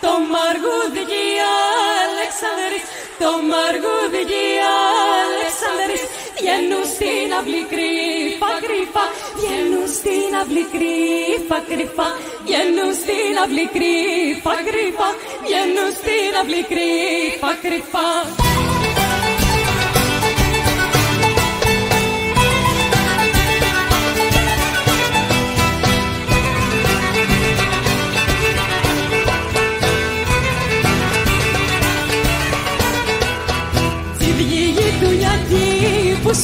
Το μαργούδι Αλεξανδρής, το μαργούδι Αλεξανδρής Βγαίνουν στην αυλή κρύφα κρύφα Βγαίνουν στην αυλή κρύφα, κρύφα, βγαίνουν στην αυλή κρύφα, κρύφα, βγαίνουν στην αυλή κρύφα, κρύφα. Τσιβγή γειτονιά που